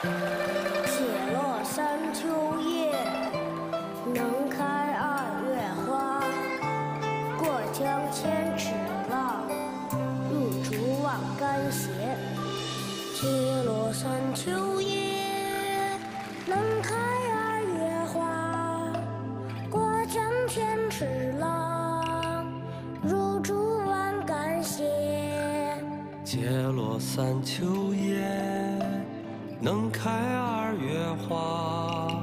解落三秋叶，能开二月花。过江千尺浪，入竹万竿斜。解落三秋叶，能开二月花。过江千尺浪，入竹万竿斜。解落三秋叶，能开二月花。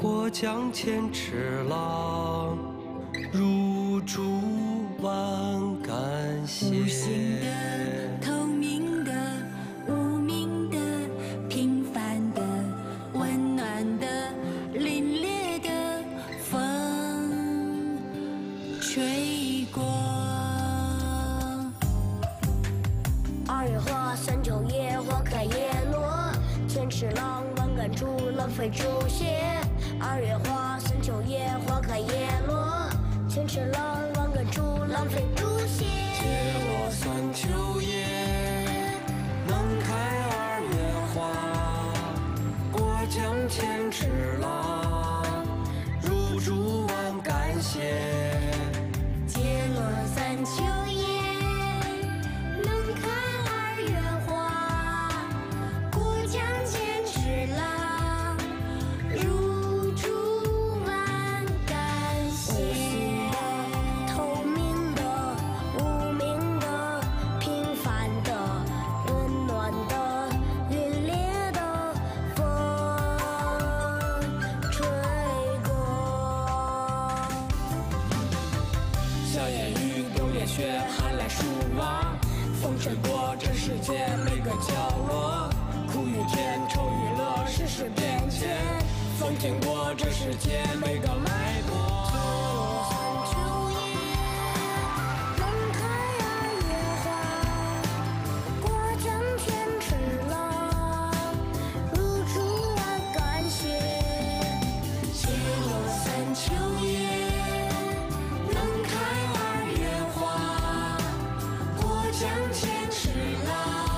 过江千尺浪，是浪，万竿竹，浪飞竹斜。二月花，三秋叶，花开叶落。风吹过这世界每个角落，苦与甜，愁与乐，世事变迁，风经过这世界每个脉向前去啦